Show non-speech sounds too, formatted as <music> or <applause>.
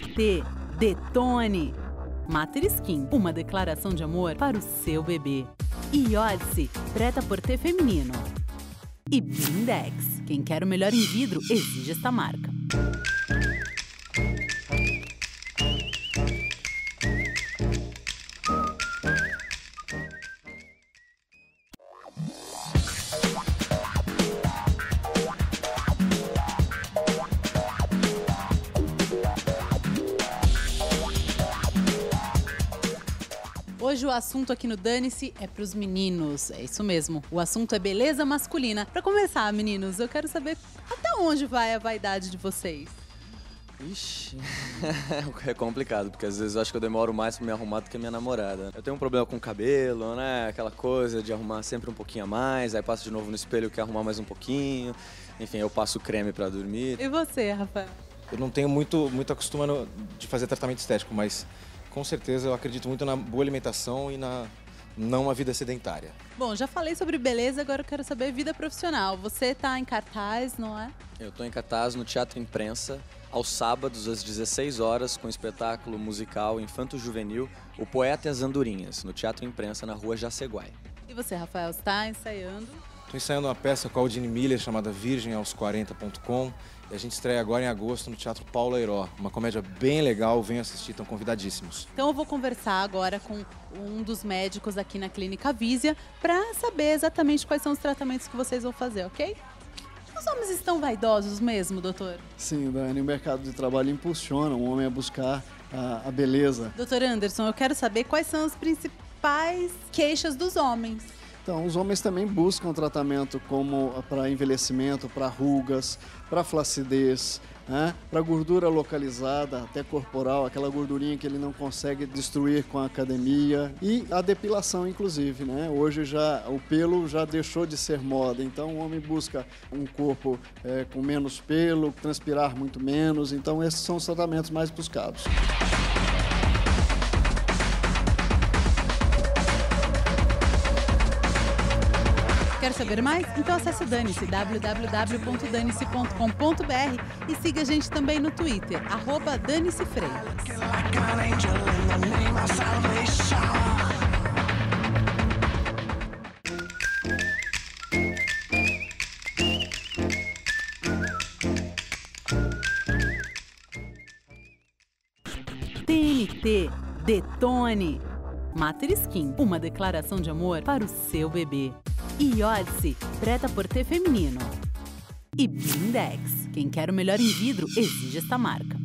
TNT Detone. Mater Skin, uma declaração de amor para o seu bebê. E Odyssey, preta por ter feminino. E Blindex, quem quer o melhor em vidro exige esta marca. Hoje o assunto aqui no Dane-se é para os meninos. É isso mesmo. O assunto é beleza masculina. Para começar, meninos, eu quero saber até onde vai a vaidade de vocês. Ixi, <laughs> é complicado, porque às vezes eu acho que eu demoro mais pra me arrumar do que a minha namorada. Eu tenho um problema com o cabelo, né? Aquela coisa de arrumar sempre um pouquinho a mais, aí passo de novo no espelho e quer arrumar mais um pouquinho. Enfim, eu passo creme pra dormir. E você, Rafael? Eu não tenho muito, muito acostumado de fazer tratamento estético, mas com certeza eu acredito muito na boa alimentação e na não uma vida sedentária. Bom, já falei sobre beleza, agora eu quero saber vida profissional. Você tá em cartaz, não é? Eu tô em cartaz no Teatro Imprensa, aos sábados às 16 horas, com o espetáculo musical Infanto Juvenil, O Poeta e as Andorinhas, no Teatro Imprensa, na rua Jaceguai. E você, Rafael, está ensaiando? Estou ensaiando uma peça com a Aldine Miller chamada Virgem aos 40.com e a gente estreia agora em agosto no Teatro Paulo Airó. Uma comédia bem legal, venham assistir, estão convidadíssimos. Então eu vou conversar agora com um dos médicos aqui na Clínica Vísia para saber exatamente quais são os tratamentos que vocês vão fazer, ok? Os homens estão vaidosos mesmo, doutor? Sim, Dani, o mercado de trabalho impulsiona o homem a buscar a, a beleza. Doutor Anderson, eu quero saber quais são as principais queixas dos homens. Então, os homens também buscam tratamento como para envelhecimento, para rugas, para flacidez, né? para gordura localizada, até corporal, aquela gordurinha que ele não consegue destruir com a academia e a depilação, inclusive. Né? Hoje já o pelo já deixou de ser moda, então o homem busca um corpo é, com menos pelo, transpirar muito menos, então esses são os tratamentos mais buscados. Quer saber mais? Então acesse Dane-se, www.danice.com.br e siga a gente também no Twitter, arroba Danice Freitas. TNT Detone. Mater Skin, uma declaração de amor para o seu bebê. E Odyssey, preta por ter feminino. E Blindex, quem quer o melhor em vidro exige esta marca.